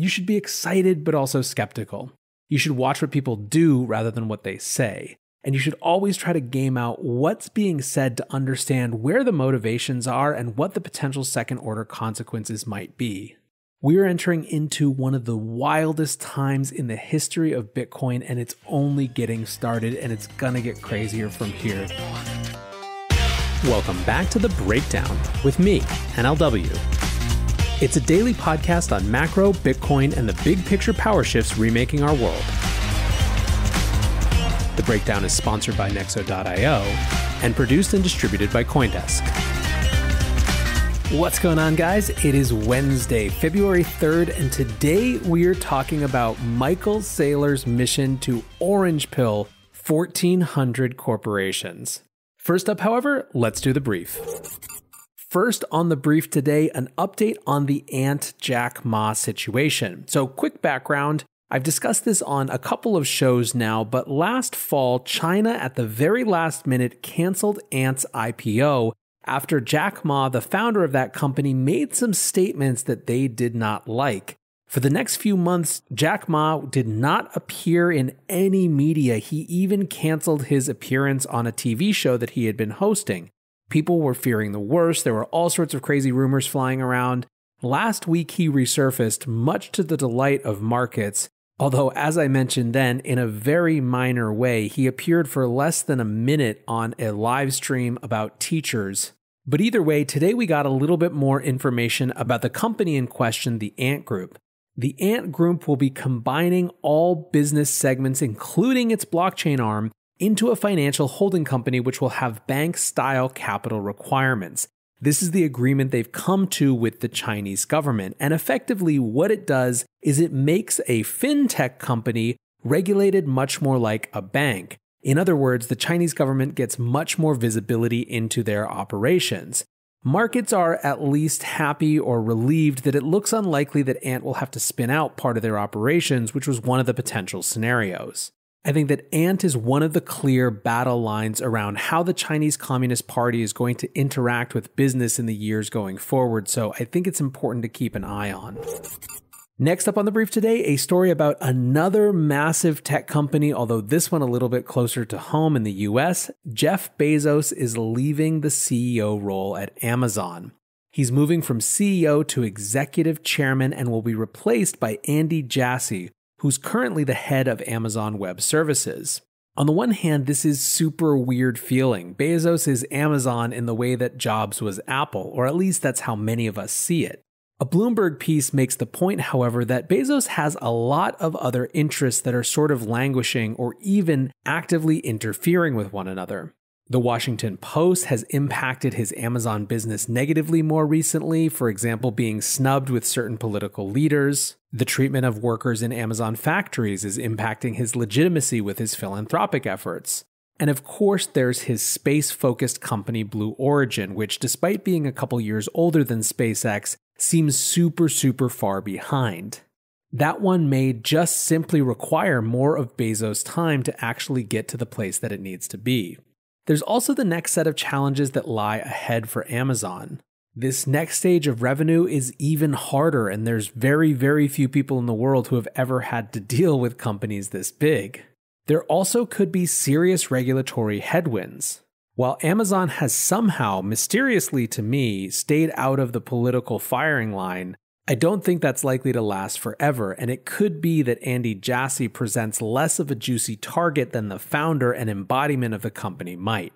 you should be excited but also skeptical. You should watch what people do rather than what they say. And you should always try to game out what's being said to understand where the motivations are and what the potential second order consequences might be. We're entering into one of the wildest times in the history of Bitcoin, and it's only getting started, and it's gonna get crazier from here. Welcome back to The Breakdown with me, NLW. It's a daily podcast on macro, Bitcoin, and the big picture power shifts remaking our world. The Breakdown is sponsored by Nexo.io and produced and distributed by Coindesk. What's going on, guys? It is Wednesday, February 3rd, and today we're talking about Michael Saylor's mission to orange pill 1,400 corporations. First up, however, let's do the brief. First, on the brief today, an update on the Ant Jack Ma situation. So, quick background I've discussed this on a couple of shows now, but last fall, China at the very last minute canceled Ant's IPO after Jack Ma, the founder of that company, made some statements that they did not like. For the next few months, Jack Ma did not appear in any media. He even canceled his appearance on a TV show that he had been hosting. People were fearing the worst. There were all sorts of crazy rumors flying around. Last week, he resurfaced, much to the delight of markets. Although, as I mentioned then, in a very minor way, he appeared for less than a minute on a live stream about teachers. But either way, today we got a little bit more information about the company in question, the Ant Group. The Ant Group will be combining all business segments, including its blockchain arm, into a financial holding company which will have bank style capital requirements. This is the agreement they've come to with the Chinese government. And effectively, what it does is it makes a fintech company regulated much more like a bank. In other words, the Chinese government gets much more visibility into their operations. Markets are at least happy or relieved that it looks unlikely that Ant will have to spin out part of their operations, which was one of the potential scenarios. I think that Ant is one of the clear battle lines around how the Chinese Communist Party is going to interact with business in the years going forward, so I think it's important to keep an eye on. Next up on the brief today, a story about another massive tech company, although this one a little bit closer to home in the US. Jeff Bezos is leaving the CEO role at Amazon. He's moving from CEO to executive chairman and will be replaced by Andy Jassy, who's currently the head of Amazon Web Services. On the one hand, this is super weird feeling. Bezos is Amazon in the way that Jobs was Apple, or at least that's how many of us see it. A Bloomberg piece makes the point, however, that Bezos has a lot of other interests that are sort of languishing or even actively interfering with one another. The Washington Post has impacted his Amazon business negatively more recently, for example, being snubbed with certain political leaders. The treatment of workers in Amazon factories is impacting his legitimacy with his philanthropic efforts. And of course, there's his space focused company Blue Origin, which, despite being a couple years older than SpaceX, seems super, super far behind. That one may just simply require more of Bezos' time to actually get to the place that it needs to be. There's also the next set of challenges that lie ahead for Amazon. This next stage of revenue is even harder, and there's very, very few people in the world who have ever had to deal with companies this big. There also could be serious regulatory headwinds. While Amazon has somehow, mysteriously to me, stayed out of the political firing line, I don't think that's likely to last forever, and it could be that Andy Jassy presents less of a juicy target than the founder and embodiment of the company might.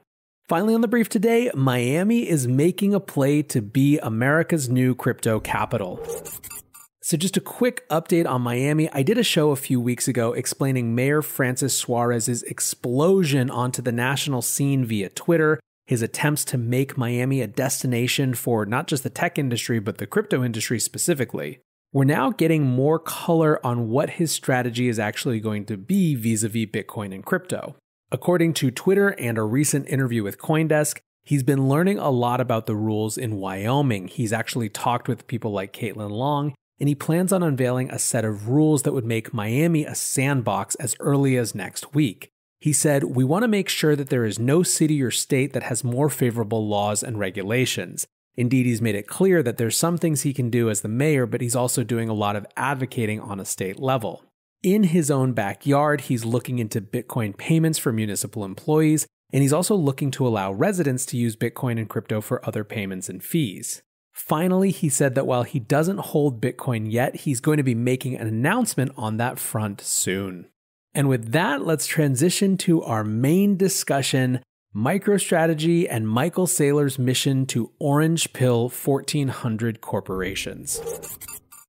Finally, on the brief today, Miami is making a play to be America's new crypto capital. So, just a quick update on Miami. I did a show a few weeks ago explaining Mayor Francis Suarez's explosion onto the national scene via Twitter his attempts to make Miami a destination for not just the tech industry, but the crypto industry specifically. We're now getting more color on what his strategy is actually going to be vis a vis Bitcoin and crypto. According to Twitter and a recent interview with Coindesk, he's been learning a lot about the rules in Wyoming. He's actually talked with people like Caitlin Long, and he plans on unveiling a set of rules that would make Miami a sandbox as early as next week. He said, We want to make sure that there is no city or state that has more favorable laws and regulations. Indeed, he's made it clear that there's some things he can do as the mayor, but he's also doing a lot of advocating on a state level. In his own backyard, he's looking into Bitcoin payments for municipal employees, and he's also looking to allow residents to use Bitcoin and crypto for other payments and fees. Finally, he said that while he doesn't hold Bitcoin yet, he's going to be making an announcement on that front soon. And with that, let's transition to our main discussion MicroStrategy and Michael Saylor's mission to Orange Pill 1400 corporations.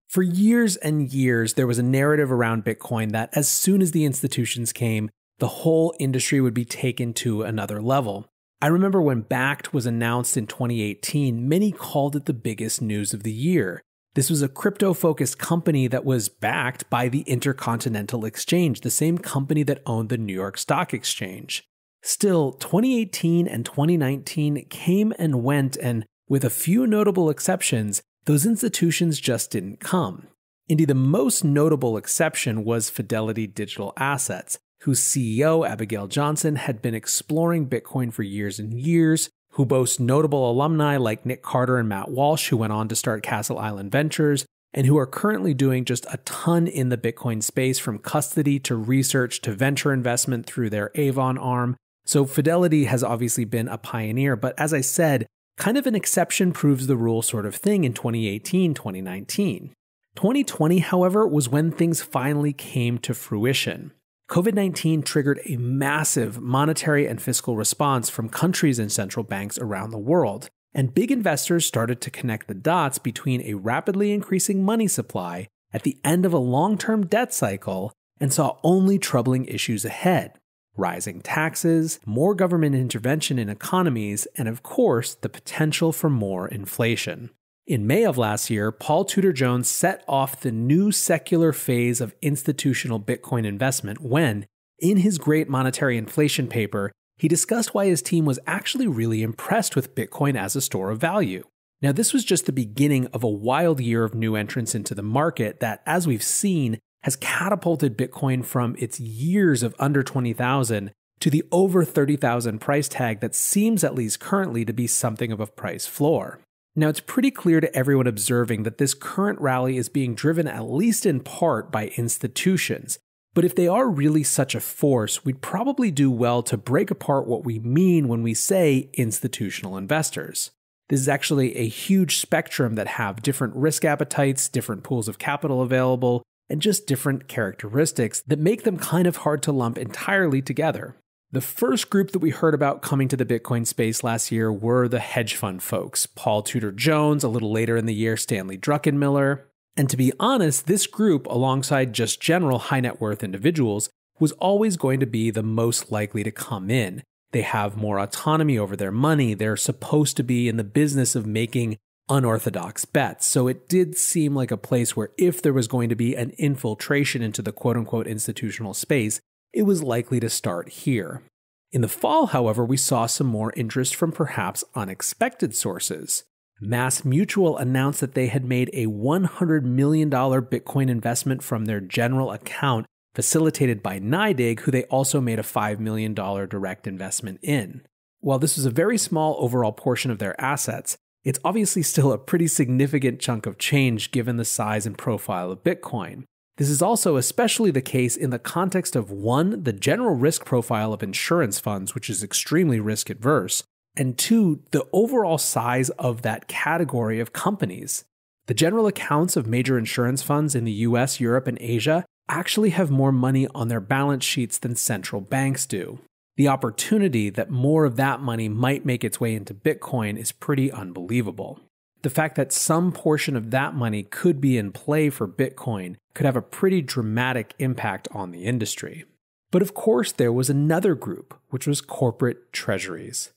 For years and years, there was a narrative around Bitcoin that as soon as the institutions came, the whole industry would be taken to another level. I remember when Bakkt was announced in 2018, many called it the biggest news of the year. This was a crypto focused company that was backed by the Intercontinental Exchange, the same company that owned the New York Stock Exchange. Still, 2018 and 2019 came and went, and with a few notable exceptions, those institutions just didn't come. Indeed, the most notable exception was Fidelity Digital Assets, whose CEO, Abigail Johnson, had been exploring Bitcoin for years and years, who boasts notable alumni like Nick Carter and Matt Walsh, who went on to start Castle Island Ventures, and who are currently doing just a ton in the Bitcoin space from custody to research to venture investment through their Avon arm, so Fidelity has obviously been a pioneer, but as I said, kind of an exception proves the rule sort of thing in 2018, 2019. 2020, however, was when things finally came to fruition. COVID 19 triggered a massive monetary and fiscal response from countries and central banks around the world, and big investors started to connect the dots between a rapidly increasing money supply at the end of a long term debt cycle and saw only troubling issues ahead rising taxes, more government intervention in economies, and of course, the potential for more inflation. In May of last year, Paul Tudor Jones set off the new secular phase of institutional Bitcoin investment when, in his great monetary inflation paper, he discussed why his team was actually really impressed with Bitcoin as a store of value. Now, this was just the beginning of a wild year of new entrants into the market that, as we've seen, has catapulted Bitcoin from its years of under 20,000 to the over 30,000 price tag that seems at least currently to be something of a price floor. Now, it's pretty clear to everyone observing that this current rally is being driven at least in part by institutions. But if they are really such a force, we'd probably do well to break apart what we mean when we say institutional investors. This is actually a huge spectrum that have different risk appetites, different pools of capital available, and just different characteristics that make them kind of hard to lump entirely together. The first group that we heard about coming to the Bitcoin space last year were the hedge fund folks Paul Tudor Jones, a little later in the year, Stanley Druckenmiller. And to be honest, this group, alongside just general high net worth individuals, was always going to be the most likely to come in. They have more autonomy over their money. They're supposed to be in the business of making unorthodox bets. So it did seem like a place where if there was going to be an infiltration into the quote unquote institutional space, it was likely to start here. In the fall, however, we saw some more interest from perhaps unexpected sources. Mass Mutual announced that they had made a $100 million Bitcoin investment from their general account facilitated by NYDIG, who they also made a $5 million direct investment in. While this was a very small overall portion of their assets, it's obviously still a pretty significant chunk of change given the size and profile of Bitcoin. This is also especially the case in the context of one, the general risk profile of insurance funds, which is extremely risk adverse, and two, the overall size of that category of companies. The general accounts of major insurance funds in the US, Europe, and Asia actually have more money on their balance sheets than central banks do the opportunity that more of that money might make its way into Bitcoin is pretty unbelievable. The fact that some portion of that money could be in play for Bitcoin could have a pretty dramatic impact on the industry. But of course, there was another group, which was corporate treasuries.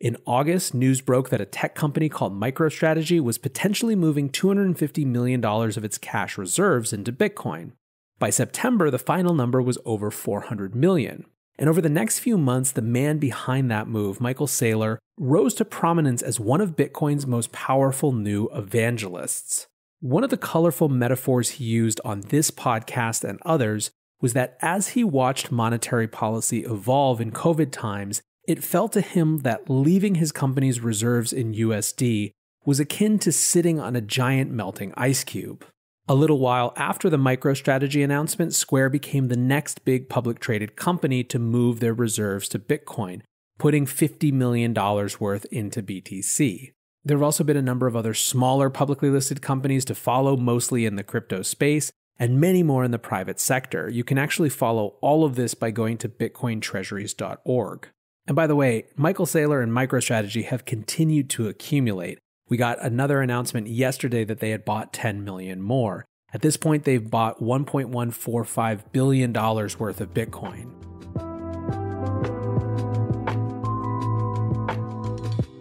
In August, news broke that a tech company called MicroStrategy was potentially moving $250 million of its cash reserves into Bitcoin. By September, the final number was over 400 million. And over the next few months, the man behind that move, Michael Saylor, rose to prominence as one of Bitcoin's most powerful new evangelists. One of the colorful metaphors he used on this podcast and others was that as he watched monetary policy evolve in COVID times, it felt to him that leaving his company's reserves in USD was akin to sitting on a giant melting ice cube. A little while after the MicroStrategy announcement, Square became the next big public traded company to move their reserves to Bitcoin, putting $50 million worth into BTC. There have also been a number of other smaller publicly listed companies to follow, mostly in the crypto space, and many more in the private sector. You can actually follow all of this by going to bitcointreasuries.org. And by the way, Michael Saylor and MicroStrategy have continued to accumulate. We got another announcement yesterday that they had bought 10 million more. At this point, they've bought $1.145 billion worth of Bitcoin.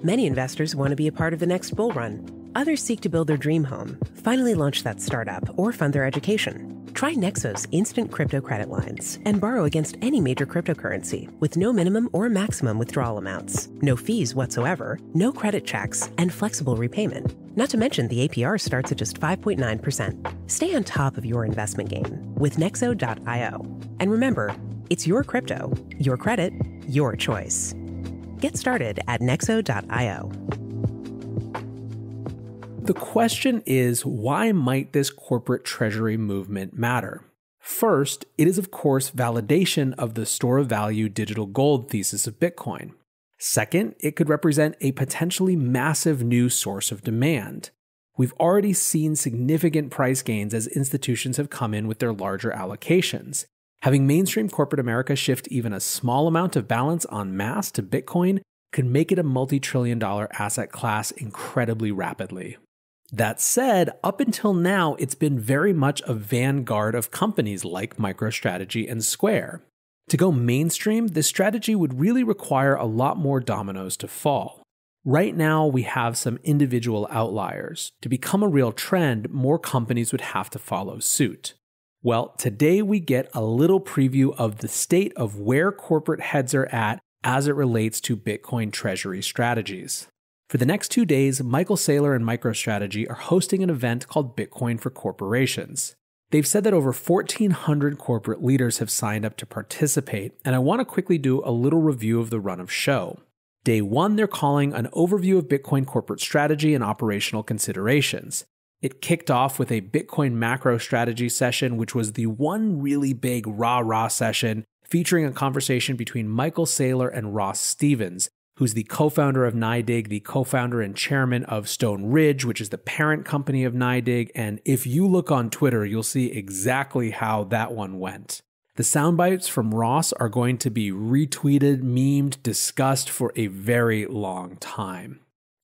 Many investors want to be a part of the next bull run. Others seek to build their dream home, finally launch that startup, or fund their education. Try Nexo's instant crypto credit lines and borrow against any major cryptocurrency with no minimum or maximum withdrawal amounts, no fees whatsoever, no credit checks, and flexible repayment. Not to mention the APR starts at just 5.9%. Stay on top of your investment game with Nexo.io. And remember, it's your crypto, your credit, your choice. Get started at Nexo.io. The question is why might this corporate treasury movement matter? First, it is of course validation of the store of value digital gold thesis of Bitcoin. Second, it could represent a potentially massive new source of demand. We've already seen significant price gains as institutions have come in with their larger allocations. Having mainstream corporate America shift even a small amount of balance en masse to Bitcoin could make it a multi trillion dollar asset class incredibly rapidly. That said, up until now, it's been very much a vanguard of companies like MicroStrategy and Square. To go mainstream, this strategy would really require a lot more dominoes to fall. Right now, we have some individual outliers. To become a real trend, more companies would have to follow suit. Well, today we get a little preview of the state of where corporate heads are at as it relates to Bitcoin treasury strategies. For the next two days, Michael Saylor and MicroStrategy are hosting an event called Bitcoin for Corporations. They've said that over 1,400 corporate leaders have signed up to participate, and I want to quickly do a little review of the run of show. Day one, they're calling an overview of Bitcoin corporate strategy and operational considerations. It kicked off with a Bitcoin macro strategy session, which was the one really big rah rah session featuring a conversation between Michael Saylor and Ross Stevens, who's the co founder of NYDIG, the co founder and chairman of Stone Ridge, which is the parent company of NYDIG. And if you look on Twitter, you'll see exactly how that one went. The sound bites from Ross are going to be retweeted, memed, discussed for a very long time.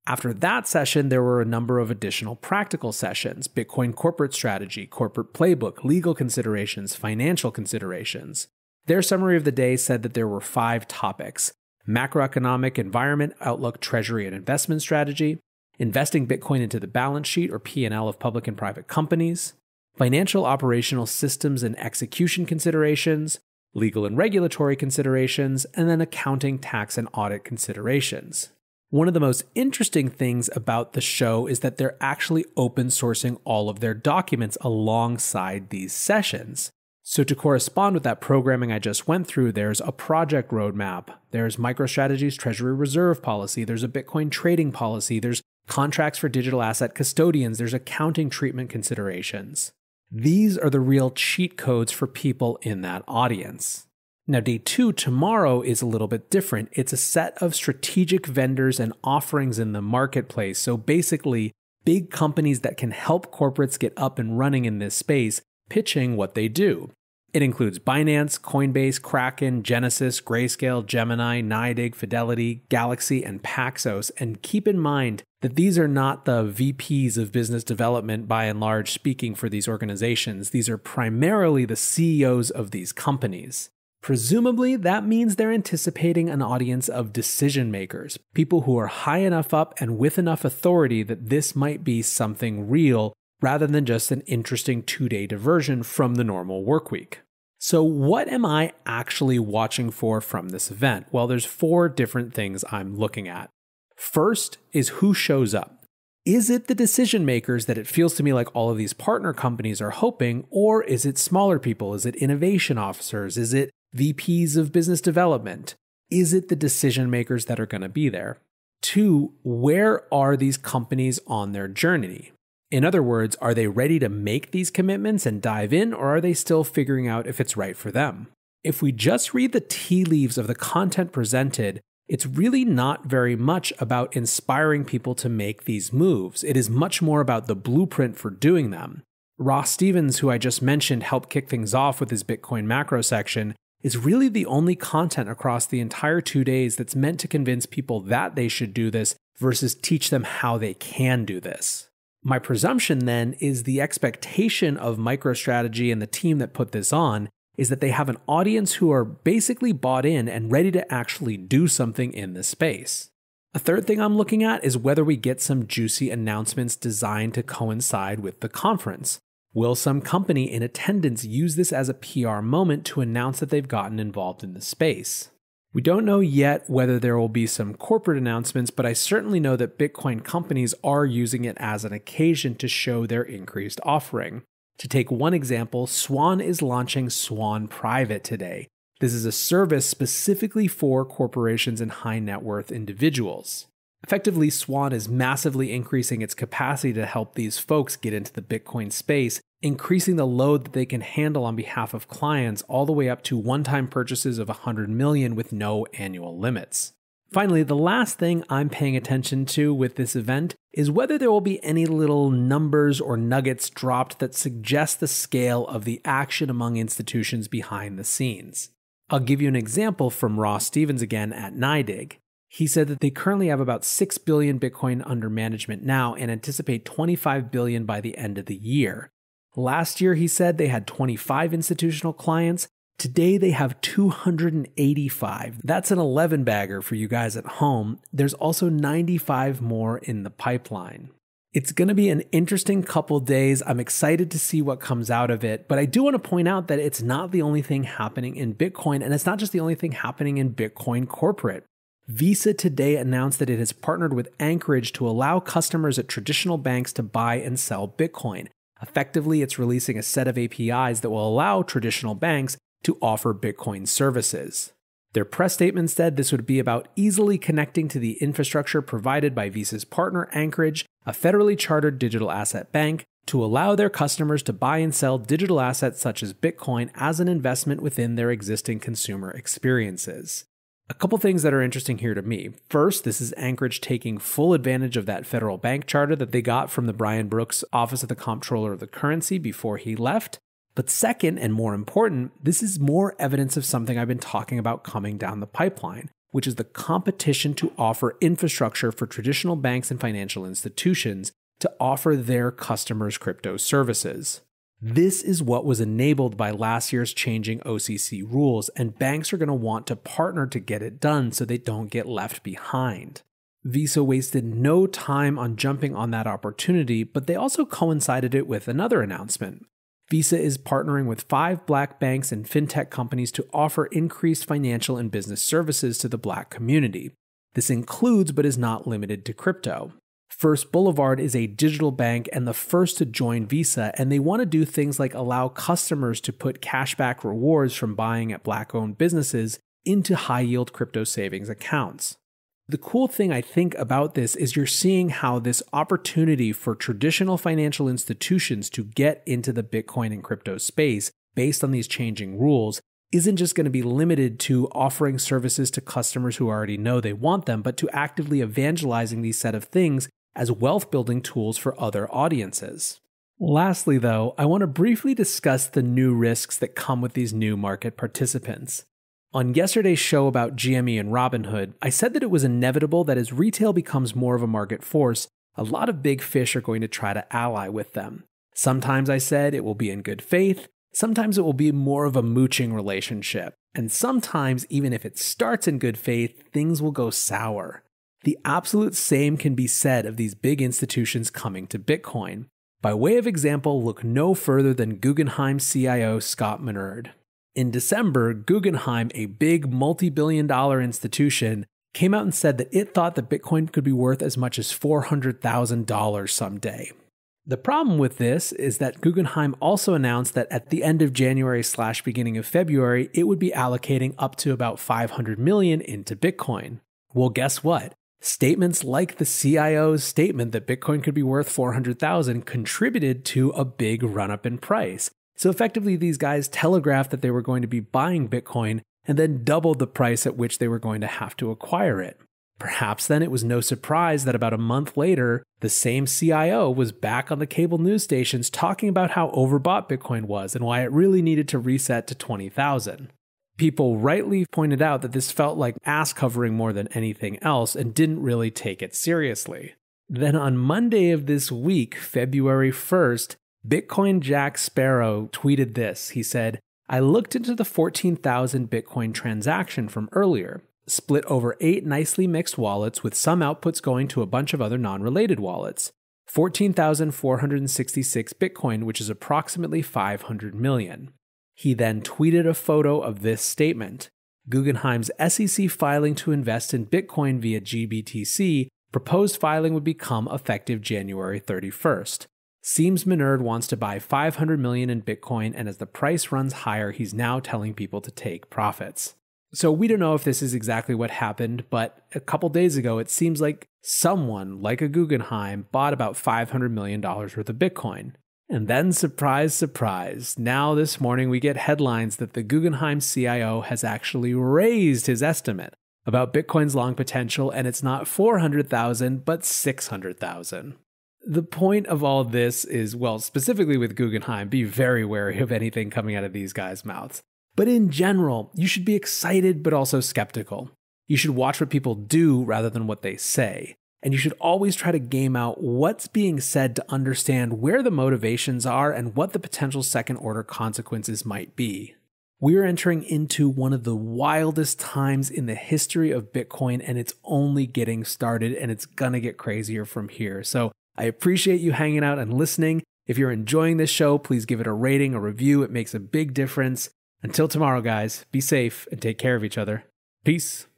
After that session, there were a number of additional practical sessions Bitcoin corporate strategy, corporate playbook, legal considerations, financial considerations. Their summary of the day said that there were five topics macroeconomic environment, outlook, treasury, and investment strategy, investing Bitcoin into the balance sheet or P&L of public and private companies, financial operational systems and execution considerations, legal and regulatory considerations, and then accounting, tax, and audit considerations. One of the most interesting things about the show is that they're actually open sourcing all of their documents alongside these sessions. So, to correspond with that programming I just went through, there's a project roadmap, there's MicroStrategy's Treasury Reserve policy, there's a Bitcoin trading policy, there's contracts for digital asset custodians, there's accounting treatment considerations. These are the real cheat codes for people in that audience. Now, day two, tomorrow, is a little bit different. It's a set of strategic vendors and offerings in the marketplace. So, basically, big companies that can help corporates get up and running in this space pitching what they do. It includes Binance, Coinbase, Kraken, Genesis, Grayscale, Gemini, NYDIG, Fidelity, Galaxy, and Paxos. And keep in mind that these are not the VPs of business development by and large speaking for these organizations. These are primarily the CEOs of these companies. Presumably, that means they're anticipating an audience of decision makers, people who are high enough up and with enough authority that this might be something real rather than just an interesting two day diversion from the normal work week. So, what am I actually watching for from this event? Well, there's four different things I'm looking at. First is who shows up. Is it the decision makers that it feels to me like all of these partner companies are hoping, or is it smaller people? Is it innovation officers? Is it VPs of business development? Is it the decision makers that are going to be there? Two, where are these companies on their journey? In other words, are they ready to make these commitments and dive in, or are they still figuring out if it's right for them? If we just read the tea leaves of the content presented, it's really not very much about inspiring people to make these moves. It is much more about the blueprint for doing them. Ross Stevens, who I just mentioned, helped kick things off with his Bitcoin macro section, is really the only content across the entire two days that's meant to convince people that they should do this versus teach them how they can do this. My presumption then is the expectation of MicroStrategy and the team that put this on is that they have an audience who are basically bought in and ready to actually do something in this space. A third thing I'm looking at is whether we get some juicy announcements designed to coincide with the conference. Will some company in attendance use this as a PR moment to announce that they've gotten involved in the space? We don't know yet whether there will be some corporate announcements, but I certainly know that Bitcoin companies are using it as an occasion to show their increased offering. To take one example, Swan is launching Swan Private today. This is a service specifically for corporations and high net worth individuals. Effectively, Swan is massively increasing its capacity to help these folks get into the Bitcoin space, increasing the load that they can handle on behalf of clients all the way up to one-time purchases of 100 million with no annual limits. Finally, the last thing I'm paying attention to with this event is whether there will be any little numbers or nuggets dropped that suggest the scale of the action among institutions behind the scenes. I'll give you an example from Ross Stevens again at NYDIG. He said that they currently have about 6 billion Bitcoin under management now and anticipate 25 billion by the end of the year. Last year, he said they had 25 institutional clients. Today, they have 285. That's an 11 bagger for you guys at home. There's also 95 more in the pipeline. It's going to be an interesting couple days. I'm excited to see what comes out of it, but I do want to point out that it's not the only thing happening in Bitcoin, and it's not just the only thing happening in Bitcoin corporate. Visa today announced that it has partnered with Anchorage to allow customers at traditional banks to buy and sell Bitcoin. Effectively, it's releasing a set of APIs that will allow traditional banks to offer Bitcoin services. Their press statement said this would be about easily connecting to the infrastructure provided by Visa's partner Anchorage, a federally chartered digital asset bank, to allow their customers to buy and sell digital assets such as Bitcoin as an investment within their existing consumer experiences. A couple things that are interesting here to me. First, this is Anchorage taking full advantage of that federal bank charter that they got from the Brian Brooks Office of the Comptroller of the Currency before he left. But second, and more important, this is more evidence of something I've been talking about coming down the pipeline, which is the competition to offer infrastructure for traditional banks and financial institutions to offer their customers crypto services. This is what was enabled by last year's changing OCC rules, and banks are going to want to partner to get it done so they don't get left behind. Visa wasted no time on jumping on that opportunity, but they also coincided it with another announcement. Visa is partnering with five black banks and fintech companies to offer increased financial and business services to the black community. This includes, but is not limited to, crypto. First Boulevard is a digital bank and the first to join Visa, and they want to do things like allow customers to put cashback rewards from buying at black owned businesses into high yield crypto savings accounts. The cool thing I think about this is you're seeing how this opportunity for traditional financial institutions to get into the Bitcoin and crypto space based on these changing rules isn't just going to be limited to offering services to customers who already know they want them, but to actively evangelizing these set of things as wealth building tools for other audiences. Lastly, though, I want to briefly discuss the new risks that come with these new market participants. On yesterday's show about GME and Robinhood, I said that it was inevitable that as retail becomes more of a market force, a lot of big fish are going to try to ally with them. Sometimes I said it will be in good faith, sometimes it will be more of a mooching relationship, and sometimes, even if it starts in good faith, things will go sour. The absolute same can be said of these big institutions coming to Bitcoin. By way of example, look no further than Guggenheim CIO Scott Minerd. In December, Guggenheim, a big multi billion dollar institution, came out and said that it thought that Bitcoin could be worth as much as $400,000 someday. The problem with this is that Guggenheim also announced that at the end of January slash beginning of February, it would be allocating up to about 500 million into Bitcoin. Well, guess what? Statements like the CIO's statement that Bitcoin could be worth 400,000 contributed to a big run up in price. So effectively, these guys telegraphed that they were going to be buying Bitcoin and then doubled the price at which they were going to have to acquire it. Perhaps then it was no surprise that about a month later, the same CIO was back on the cable news stations talking about how overbought Bitcoin was and why it really needed to reset to 20,000. People rightly pointed out that this felt like ass covering more than anything else and didn't really take it seriously. Then on Monday of this week, February 1st, Bitcoin Jack Sparrow tweeted this. He said, I looked into the 14,000 Bitcoin transaction from earlier split over eight nicely mixed wallets with some outputs going to a bunch of other non related wallets. 14,466 Bitcoin, which is approximately 500 million. He then tweeted a photo of this statement. Guggenheim's SEC filing to invest in Bitcoin via GBTC, proposed filing would become effective January 31st. Seems Minerd wants to buy 500 million in Bitcoin, and as the price runs higher, he's now telling people to take profits. So we don't know if this is exactly what happened, but a couple days ago, it seems like someone, like a Guggenheim, bought about $500 million worth of Bitcoin. And then, surprise, surprise, now this morning we get headlines that the Guggenheim CIO has actually raised his estimate about Bitcoin's long potential, and it's not 400,000, but 600,000. The point of all this is, well, specifically with Guggenheim, be very wary of anything coming out of these guys' mouths. But in general, you should be excited but also skeptical. You should watch what people do rather than what they say. And you should always try to game out what's being said to understand where the motivations are and what the potential second order consequences might be. We're entering into one of the wildest times in the history of Bitcoin, and it's only getting started, and it's gonna get crazier from here. So I appreciate you hanging out and listening. If you're enjoying this show, please give it a rating, a review. It makes a big difference. Until tomorrow, guys, be safe and take care of each other. Peace.